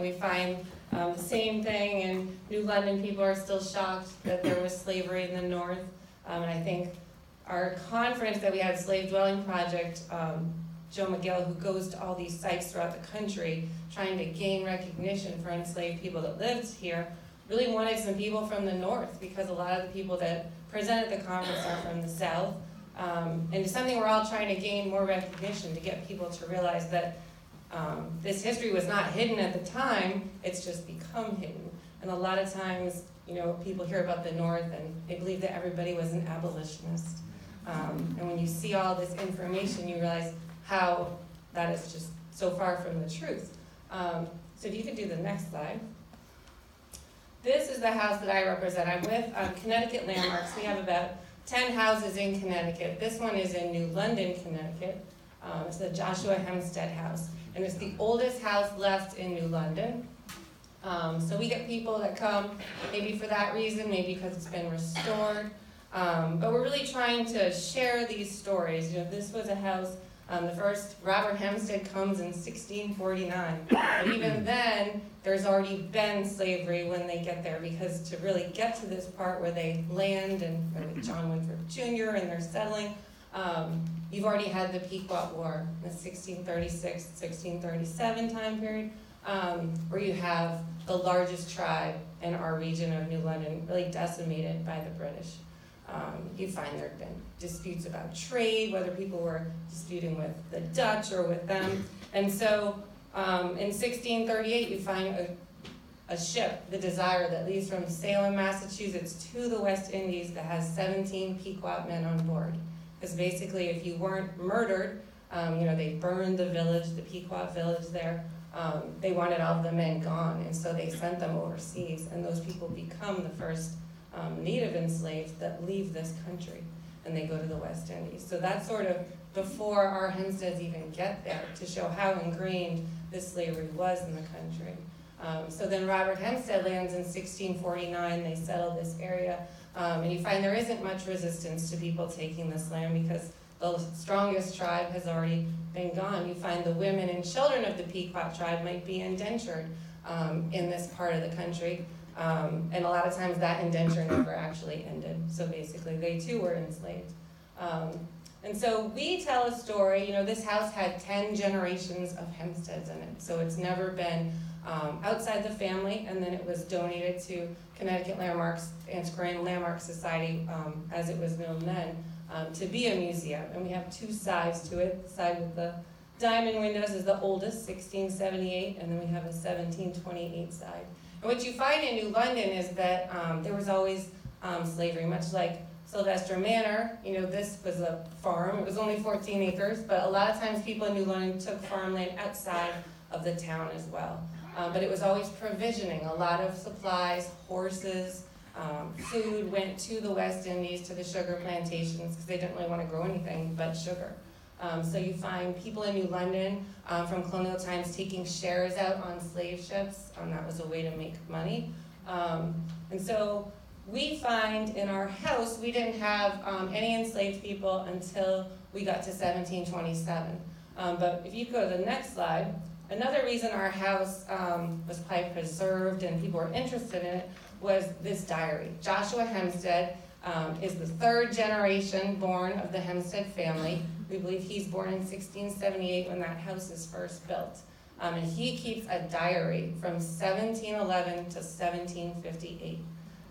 We find um, the same thing and New London. People are still shocked that there was slavery in the north. Um, and I think our conference that we had, Slave Dwelling Project, um, Joe McGill, who goes to all these sites throughout the country trying to gain recognition for enslaved people that lived here, really wanted some people from the north because a lot of the people that present at the conference are from the south. Um, and it's something we're all trying to gain more recognition to get people to realize that um, this history was not hidden at the time, it's just become hidden. And a lot of times, you know, people hear about the North and they believe that everybody was an abolitionist. Um, and when you see all this information, you realize how that is just so far from the truth. Um, so if you could do the next slide. This is the house that I represent. I'm with um, Connecticut Landmarks. We have about 10 houses in Connecticut. This one is in New London, Connecticut. Um, it's the Joshua Hempsted House, and it's the oldest house left in New London. Um, so we get people that come maybe for that reason, maybe because it's been restored. Um, but we're really trying to share these stories. You know, this was a house, um, the first Robert Hempsted comes in 1649. But even then, there's already been slavery when they get there because to really get to this part where they land and with John Winthrop Jr. and they're settling, um, you've already had the Pequot War, in the 1636, 1637 time period, um, where you have the largest tribe in our region of New London really decimated by the British. Um, you find there have been disputes about trade, whether people were disputing with the Dutch or with them. And so um, in 1638, you find a, a ship, the Desire, that leaves from Salem, Massachusetts to the West Indies that has 17 Pequot men on board. Because basically, if you weren't murdered, um, you know, they burned the village, the Pequot village there. Um, they wanted all the men gone, and so they sent them overseas. And those people become the first um, native enslaved that leave this country and they go to the West Indies. So that's sort of before our Hempsteds even get there to show how ingrained this slavery was in the country. Um, so then Robert Hempsted lands in 1649, they settle this area, um, and you find there isn't much resistance to people taking this land because the strongest tribe has already been gone. You find the women and children of the Pequot tribe might be indentured um, in this part of the country. Um, and a lot of times that indenture never actually ended. So basically, they too were enslaved. Um, and so we tell a story, you know, this house had 10 generations of Hempsteds in it. So it's never been um, outside the family, and then it was donated to Connecticut Landmarks, Antiquarian Landmark Society, um, as it was known then, um, to be a museum. And we have two sides to it. The side with the diamond windows is the oldest, 1678, and then we have a 1728 side. And what you find in New London is that um, there was always um, slavery, much like Sylvester Manor. You know, this was a farm. It was only 14 acres, but a lot of times people in New London took farmland outside of the town as well. Um, but it was always provisioning. A lot of supplies, horses, um, food went to the West Indies, to the sugar plantations, because they didn't really want to grow anything but sugar. Um, so you find people in New London um, from colonial times taking shares out on slave ships. Um, that was a way to make money. Um, and so we find in our house, we didn't have um, any enslaved people until we got to 1727. Um, but if you go to the next slide, another reason our house was quite preserved and people were interested in it was this diary. Joshua Hempsted is the third generation born of the Hempsted family. We believe he's born in 1678 when that house is first built. Um, and he keeps a diary from 1711 to 1758.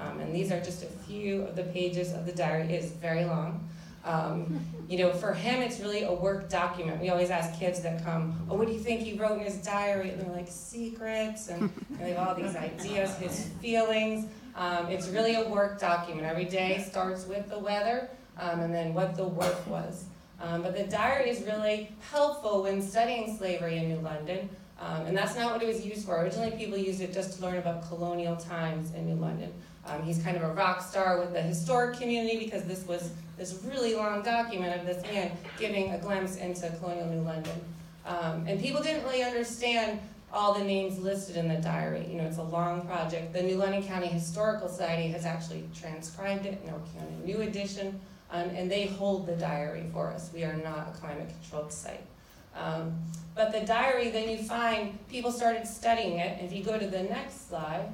Um, and these are just a few of the pages of the diary. It is very long. Um, you know, for him, it's really a work document. We always ask kids that come, oh, what do you think he wrote in his diary? And they're like, secrets, and, they have all these ideas, his feelings. Um, it's really a work document. Every day starts with the weather um, and then what the work was. Um, but the diary is really helpful when studying slavery in New London, um, and that's not what it was used for. Originally, people used it just to learn about colonial times in New London. Um, he's kind of a rock star with the historic community because this was this really long document of this man giving a glimpse into colonial New London. Um, and people didn't really understand all the names listed in the diary. You know, it's a long project. The New London County Historical Society has actually transcribed it and working on a new edition um, and they hold the diary for us. We are not a climate controlled site. Um, but the diary, then you find people started studying it. If you go to the next slide,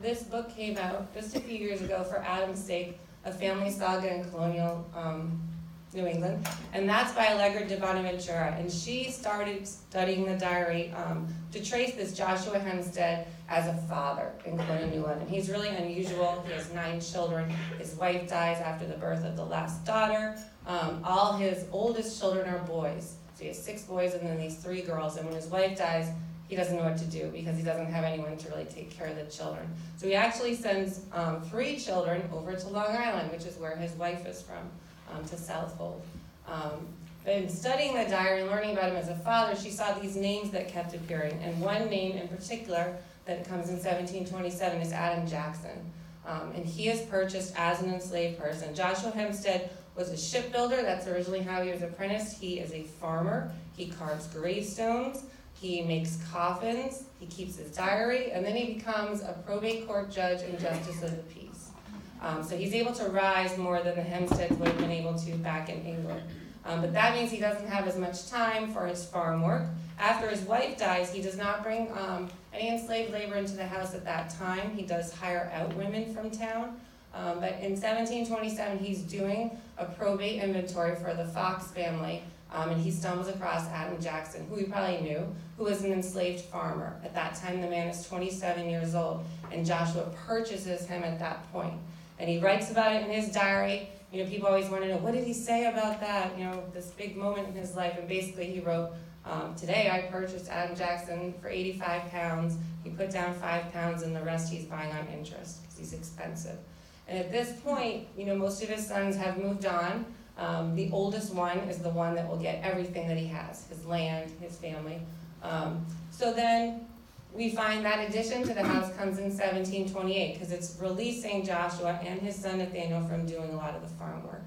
this book came out just a few years ago for Adam's sake, A Family Saga in Colonial um, New England, and that's by Allegra di Bonaventura. And she started studying the diary um, to trace this Joshua Hempsted as a father in colonial New London. He's really unusual. He has nine children. His wife dies after the birth of the last daughter. Um, all his oldest children are boys. So he has six boys and then these three girls. And when his wife dies, he doesn't know what to do because he doesn't have anyone to really take care of the children. So he actually sends um, three children over to Long Island, which is where his wife is from, um, to Southold. Um, in studying the diary and learning about him as a father, she saw these names that kept appearing. And one name in particular that comes in 1727 is Adam Jackson. Um, and he is purchased as an enslaved person. Joshua Hempsted was a shipbuilder. That's originally how he was apprenticed. He is a farmer. He carves gravestones. He makes coffins, he keeps his diary, and then he becomes a probate court judge and justice of the peace. Um, so he's able to rise more than the Hempsteds would have been able to back in England. Um, but that means he doesn't have as much time for his farm work. After his wife dies, he does not bring um, any enslaved labor into the house at that time. He does hire out women from town. Um, but in 1727, he's doing a probate inventory for the Fox family, um, and he stumbles across Adam Jackson, who he probably knew, who was an enslaved farmer. At that time, the man is 27 years old, and Joshua purchases him at that point. And he writes about it in his diary. You know, people always want to know, what did he say about that? You know, this big moment in his life. And basically, he wrote, um, Today I purchased Adam Jackson for 85 pounds. He put down five pounds, and the rest he's buying on interest because he's expensive. And at this point, you know, most of his sons have moved on. Um, the oldest one is the one that will get everything that he has his land, his family. Um, so then we find that addition to the house comes in 1728 because it's releasing Joshua and his son Nathaniel from doing a lot of the farm work.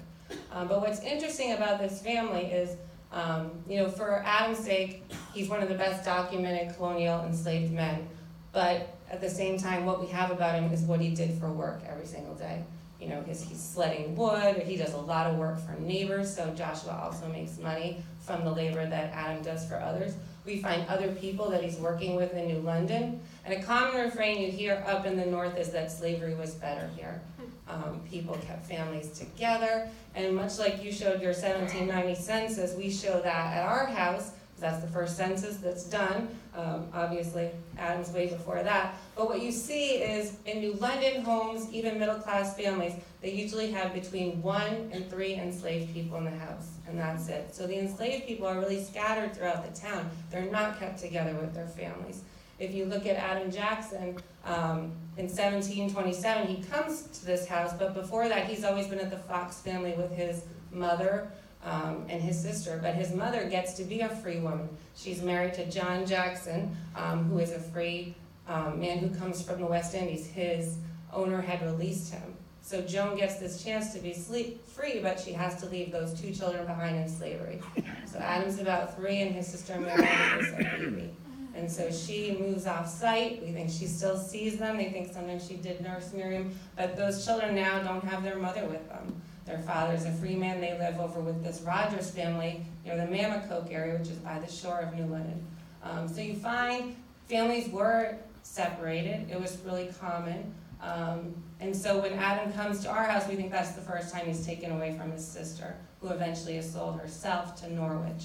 Um, but what's interesting about this family is, um, you know, for Adam's sake, he's one of the best documented colonial enslaved men. But at the same time, what we have about him is what he did for work every single day you know, because he's sledding wood, he does a lot of work for neighbors, so Joshua also makes money from the labor that Adam does for others. We find other people that he's working with in New London, and a common refrain you hear up in the north is that slavery was better here. Um, people kept families together, and much like you showed your 1790 census, we show that at our house that's the first census that's done. Um, obviously, Adam's way before that. But what you see is in New London homes, even middle class families, they usually have between one and three enslaved people in the house, and that's it. So the enslaved people are really scattered throughout the town. They're not kept together with their families. If you look at Adam Jackson, um, in 1727, he comes to this house, but before that, he's always been at the Fox family with his mother, um, and his sister, but his mother gets to be a free woman. She's married to John Jackson, um, who is a free um, man who comes from the West Indies. His owner had released him. So Joan gets this chance to be sleep free, but she has to leave those two children behind in slavery. So Adam's about three, and his sister Mary is a baby. And so she moves off site. We think she still sees them. They think sometimes she did nurse Miriam, but those children now don't have their mother with them. Their father's a free man. They live over with this Rogers family near the Mamacoke area, which is by the shore of New London. Um, so you find families were separated. It was really common. Um, and so when Adam comes to our house, we think that's the first time he's taken away from his sister, who eventually has sold herself to Norwich.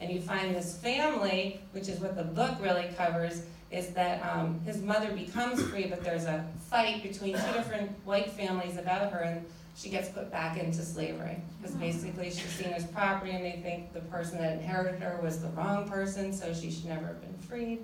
And you find this family, which is what the book really covers, is that um, his mother becomes free, but there's a fight between two different white families about her. And she gets put back into slavery. Because basically she's seen as property and they think the person that inherited her was the wrong person, so she should never have been freed.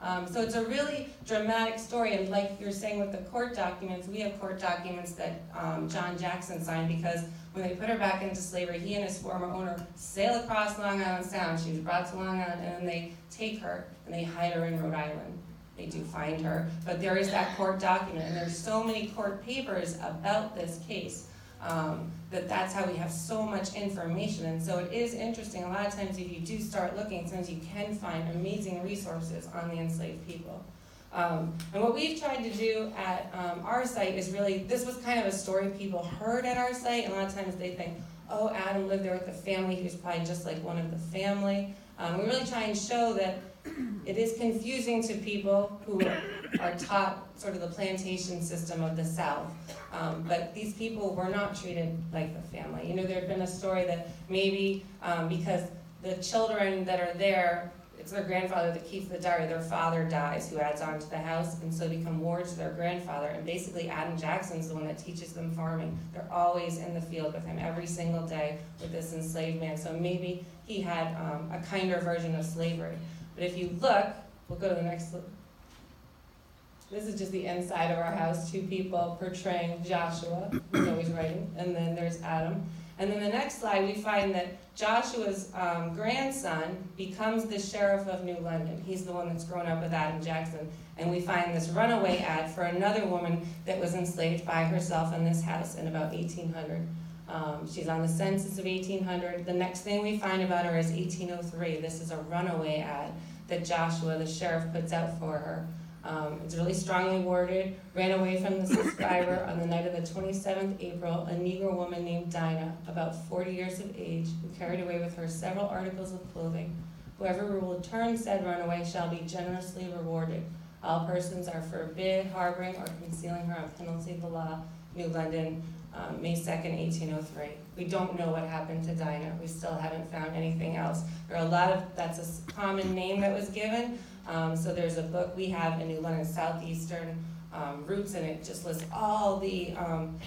Um, so it's a really dramatic story, and like you're saying with the court documents, we have court documents that um, John Jackson signed because when they put her back into slavery, he and his former owner sail across Long Island Sound. She was brought to Long Island, and then they take her and they hide her in Rhode Island. They do find her, but there is that court document, and there's so many court papers about this case um, that that's how we have so much information. And so it is interesting. A lot of times, if you do start looking, sometimes you can find amazing resources on the enslaved people. Um, and what we've tried to do at um, our site is really this was kind of a story people heard at our site, and a lot of times they think, oh, Adam lived there with the family, he was probably just like one of the family. Um, we really try and show that it is confusing to people who are taught sort of the plantation system of the South. Um, but these people were not treated like the family. You know, there had been a story that maybe um, because the children that are there, it's their grandfather that keeps the diary, their father dies, who adds on to the house, and so become wards to their grandfather. And basically, Adam Jackson's the one that teaches them farming. They're always in the field with him every single day with this enslaved man. So maybe he had um, a kinder version of slavery. But if you look, we'll go to the next. look. This is just the inside of our house, two people portraying Joshua, who's always writing, and then there's Adam. And then the next slide, we find that Joshua's um, grandson becomes the sheriff of New London. He's the one that's grown up with Adam Jackson. And we find this runaway ad for another woman that was enslaved by herself in this house in about 1800. Um, she's on the census of 1800. The next thing we find about her is 1803. This is a runaway ad that Joshua, the sheriff, puts out for her. Um, it's really strongly worded. Ran away from the subscriber on the night of the 27th April, a Negro woman named Dinah, about 40 years of age, who carried away with her several articles of clothing. Whoever will return said runaway shall be generously rewarded. All persons are forbid harboring or concealing her on penalty of the law. New London, um, May 2nd, 1803. We don't know what happened to Dinah. We still haven't found anything else. There are a lot of, that's a common name that was given. Um, so there's a book we have in New London Southeastern um, Roots, and it just lists all the um,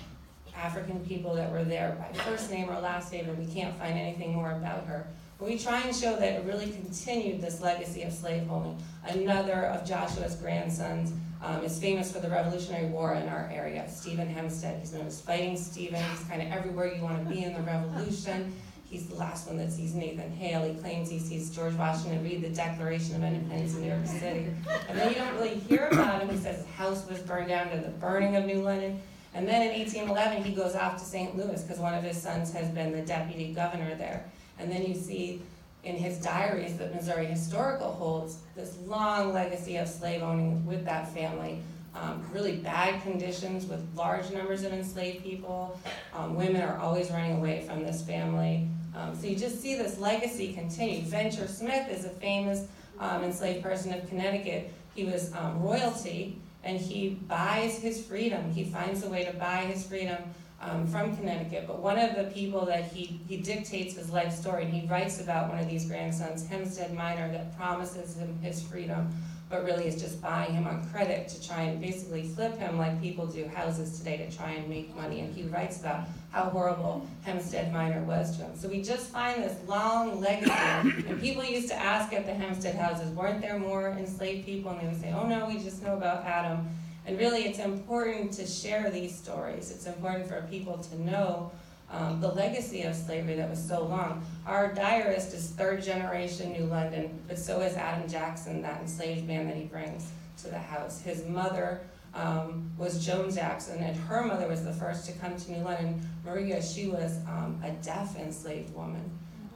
African people that were there by first name or last name, and we can't find anything more about her. We try and show that it really continued this legacy of slaveholding. Another of Joshua's grandsons um, is famous for the Revolutionary War in our area, Stephen Hempsted. He's known as Fighting Stephen. He's kind of everywhere you want to be in the Revolution. He's the last one that sees Nathan Hale. He claims he sees George Washington read the Declaration of Independence in New York City. And then you don't really hear about him. He says his house was burned down to the burning of New London. And then in 1811, he goes off to St. Louis because one of his sons has been the deputy governor there. And then you see in his diaries that Missouri Historical holds this long legacy of slave owning with that family. Um, really bad conditions with large numbers of enslaved people. Um, women are always running away from this family. Um, so you just see this legacy continue. Venture Smith is a famous um, enslaved person of Connecticut. He was um, royalty, and he buys his freedom. He finds a way to buy his freedom um, from Connecticut. But one of the people that he, he dictates his life story, and he writes about one of these grandsons, Hempsted Miner, that promises him his freedom, but really is just buying him on credit to try and basically flip him like people do houses today to try and make money. And he writes about how horrible Hempsted Miner was to him. So we just find this long legacy. And people used to ask at the Hempsted houses, weren't there more enslaved people? And they would say, oh no, we just know about Adam. And really, it's important to share these stories. It's important for people to know um, the legacy of slavery that was so long. Our diarist is third generation New London, but so is Adam Jackson, that enslaved man that he brings to the house. His mother um, was Joan Jackson, and her mother was the first to come to New London. Maria, she was um, a deaf enslaved woman.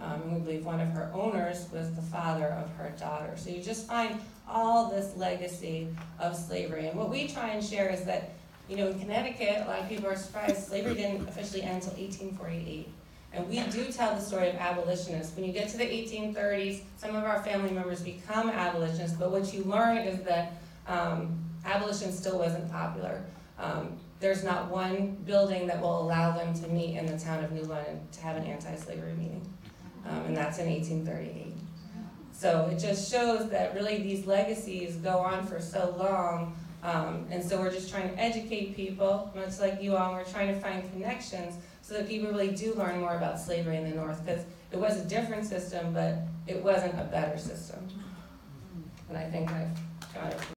Um, we believe one of her owners was the father of her daughter. So you just find all this legacy of slavery. And what we try and share is that, you know, in Connecticut, a lot of people are surprised slavery didn't officially end until 1848. And we do tell the story of abolitionists. When you get to the 1830s, some of our family members become abolitionists, but what you learn is that um, abolition still wasn't popular. Um, there's not one building that will allow them to meet in the town of New London to have an anti-slavery meeting, um, and that's in 1838. So it just shows that really these legacies go on for so long, um, and so we're just trying to educate people, much like you all, and we're trying to find connections so that people really do learn more about slavery in the North, because it was a different system, but it wasn't a better system. And I think I've got it.